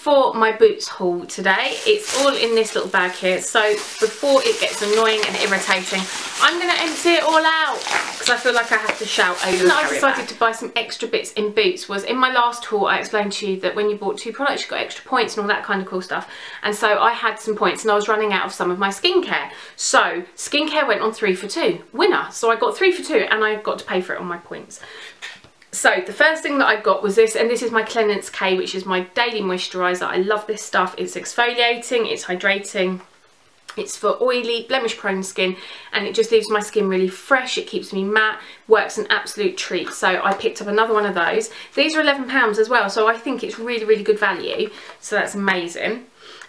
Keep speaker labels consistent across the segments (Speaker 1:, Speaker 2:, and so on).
Speaker 1: for my boots haul today. It's all in this little bag here. So before it gets annoying and irritating, I'm going to empty it all out because I feel like I have to shout over the I decided to buy some extra bits in boots was in my last haul I explained to you that when you bought two products you got extra points and all that kind of cool stuff. And so I had some points and I was running out of some of my skincare. So skincare went on three for two. Winner. So I got three for two and I got to pay for it on my points. So the first thing that I got was this, and this is my Cleanse K, which is my daily moisturiser. I love this stuff. It's exfoliating, it's hydrating, it's for oily, blemish prone skin and it just leaves my skin really fresh, it keeps me matte, works an absolute treat. So I picked up another one of those. These are £11 as well, so I think it's really, really good value. So that's amazing.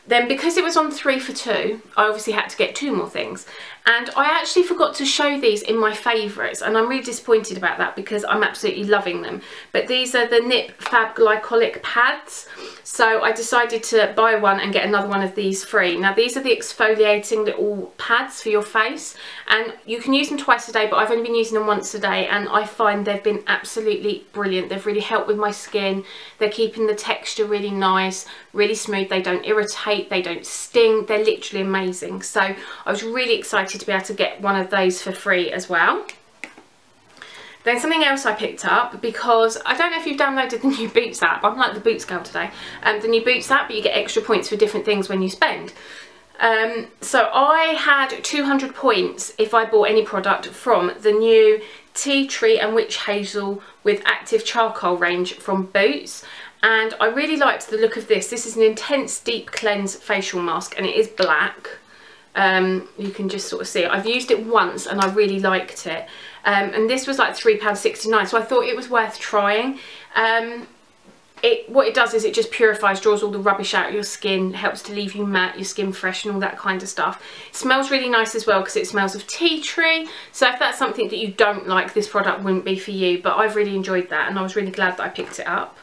Speaker 1: Then because it was on three for two, I obviously had to get two more things. And I actually forgot to show these in my favourites and I'm really disappointed about that because I'm absolutely loving them. But these are the Nip Fab Glycolic Pads. So I decided to buy one and get another one of these free. Now these are the exfoliating little pads for your face and you can use them twice a day but I've only been using them once a day and I find they've been absolutely brilliant. They've really helped with my skin. They're keeping the texture really nice, really smooth. They don't irritate, they don't sting. They're literally amazing. So I was really excited to be able to get one of those for free as well. Then something else I picked up because I don't know if you've downloaded the new Boots app. I'm like the Boots girl today. Um, the new Boots app, but you get extra points for different things when you spend. Um, so I had 200 points if I bought any product from the new Tea Tree and Witch Hazel with Active Charcoal range from Boots. And I really liked the look of this. This is an intense deep cleanse facial mask and it is black um, you can just sort of see it. I've used it once and I really liked it. Um, and this was like £3.69 so I thought it was worth trying. Um, it, what it does is it just purifies, draws all the rubbish out of your skin, helps to leave you matte, your skin fresh and all that kind of stuff. It smells really nice as well because it smells of tea tree. So if that's something that you don't like, this product wouldn't be for you. But I've really enjoyed that and I was really glad that I picked it up.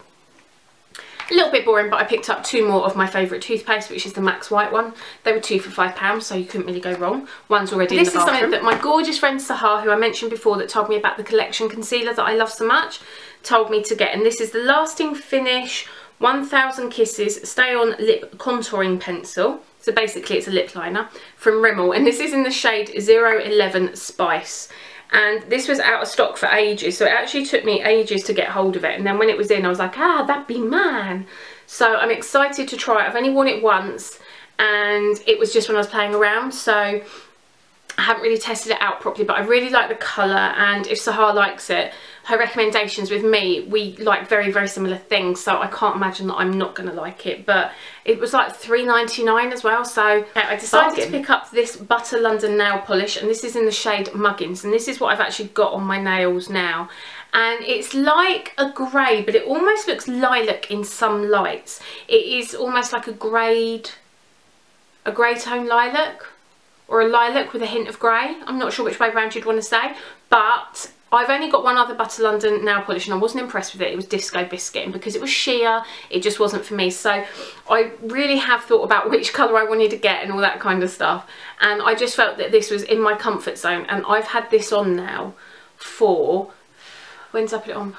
Speaker 1: A little bit boring, but I picked up two more of my favourite toothpaste, which is the Max White one. They were two for £5, so you couldn't really go wrong. One's already this in the This is something that my gorgeous friend Sahar, who I mentioned before, that told me about the collection concealer that I love so much, told me to get. And this is the Lasting Finish 1000 Kisses Stay On Lip Contouring Pencil. So basically it's a lip liner from Rimmel. And this is in the shade 011 Spice and this was out of stock for ages. So it actually took me ages to get hold of it. And then when it was in I was like ah that'd be mine. So I'm excited to try it. I've only worn it once. And it was just when I was playing around. So I haven't really tested it out properly but I really like the colour. And if Sahar likes it her recommendations with me, we like very, very similar things. So I can't imagine that I'm not going to like it. But it was like three ninety nine as well. So I decided Bargain. to pick up this Butter London nail polish. And this is in the shade Muggins. And this is what I've actually got on my nails now. And it's like a grey, but it almost looks lilac in some lights. It is almost like a greyed, a grey tone lilac or a lilac with a hint of grey. I'm not sure which way around you'd want to say, but I've only got one other Butter London nail polish and I wasn't impressed with it. It was Disco Biscuit and because it was sheer, it just wasn't for me. So I really have thought about which colour I wanted to get and all that kind of stuff. And I just felt that this was in my comfort zone and I've had this on now for, when's I put it on?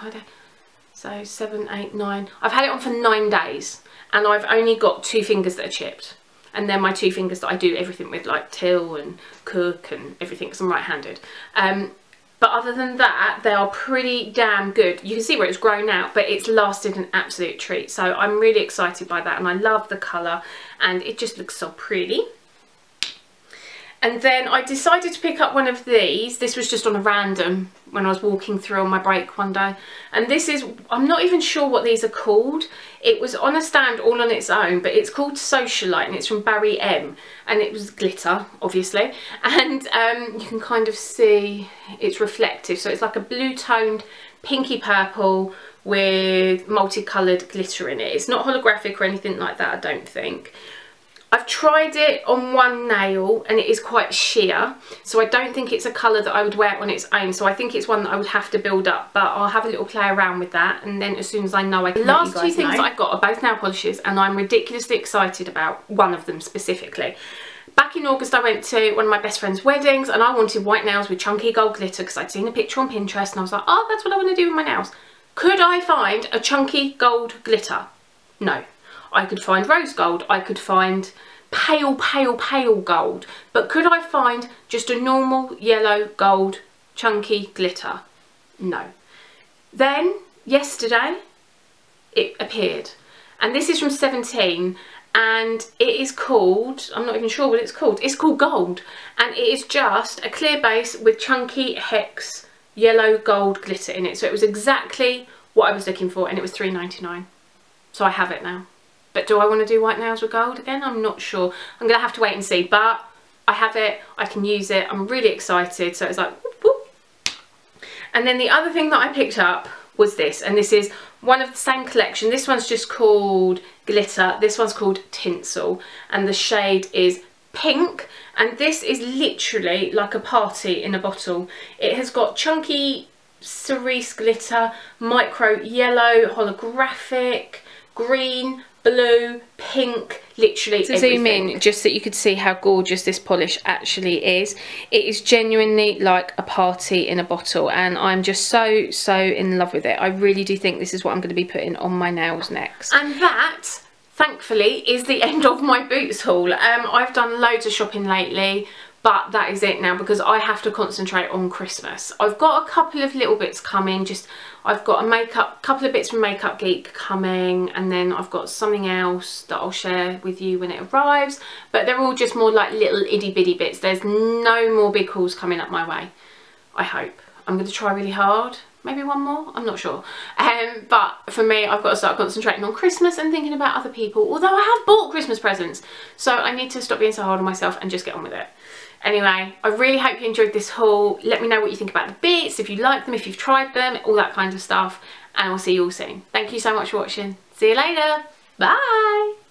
Speaker 1: So seven, eight, nine. I've had it on for nine days and I've only got two fingers that are chipped and then my two fingers that I do everything with like till and cook and everything because I'm right-handed um, but other than that, they are pretty damn good. You can see where it's grown out, but it's lasted an absolute treat. So I'm really excited by that and I love the colour and it just looks so pretty. And then I decided to pick up one of these. This was just on a random when I was walking through on my break one day. And this is, I'm not even sure what these are called. It was on a stand all on its own, but it's called Socialite and it's from Barry M. And it was glitter, obviously. And um, you can kind of see it's reflective. So it's like a blue toned pinky purple with multicoloured glitter in it. It's not holographic or anything like that, I don't think. I've tried it on one nail and it is quite sheer so I don't think it's a colour that I would wear on its own so I think it's one that I would have to build up but I'll have a little play around with that and then as soon as I know I can The last two things. I've got are both nail polishes and I'm ridiculously excited about one of them specifically. Back in August I went to one of my best friend's weddings and I wanted white nails with chunky gold glitter because I'd seen a picture on Pinterest and I was like oh that's what I want to do with my nails. Could I find a chunky gold glitter? No. I could find rose gold, I could find pale, pale, pale gold. But could I find just a normal yellow gold chunky glitter? No. Then, yesterday, it appeared. And this is from 17 and it is called, I'm not even sure what it's called, it's called Gold. And it is just a clear base with chunky hex yellow gold glitter in it. So it was exactly what I was looking for and it was 3 99 So I have it now. But do I want to do white nails with gold again? I'm not sure. I'm going to have to wait and see. But I have it. I can use it. I'm really excited. So it's like, whoop, whoop. And then the other thing that I picked up was this. And this is one of the same collection. This one's just called Glitter. This one's called Tinsel. And the shade is pink. And this is literally like a party in a bottle. It has got chunky cerise glitter, micro yellow, holographic, green, blue, pink, literally to everything. zoom in just so you could see how gorgeous this polish actually is. It is genuinely like a party in a bottle and I'm just so so in love with it. I really do think this is what I'm going to be putting on my nails next. And that thankfully is the end of my boots haul. Um, I've done loads of shopping lately but that is it now because I have to concentrate on Christmas. I've got a couple of little bits coming, just I've got a makeup, couple of bits from Makeup Geek coming and then I've got something else that I'll share with you when it arrives, but they're all just more like little itty bitty bits. There's no more big hauls coming up my way, I hope. I'm going to try really hard, maybe one more, I'm not sure. Um, but for me, I've got to start concentrating on Christmas and thinking about other people, although I have bought Christmas presents. So I need to stop being so hard on myself and just get on with it. Anyway, I really hope you enjoyed this haul. Let me know what you think about the bits, if you like them, if you've tried them, all that kind of stuff. And I'll see you all soon. Thank you so much for watching. See you later. Bye.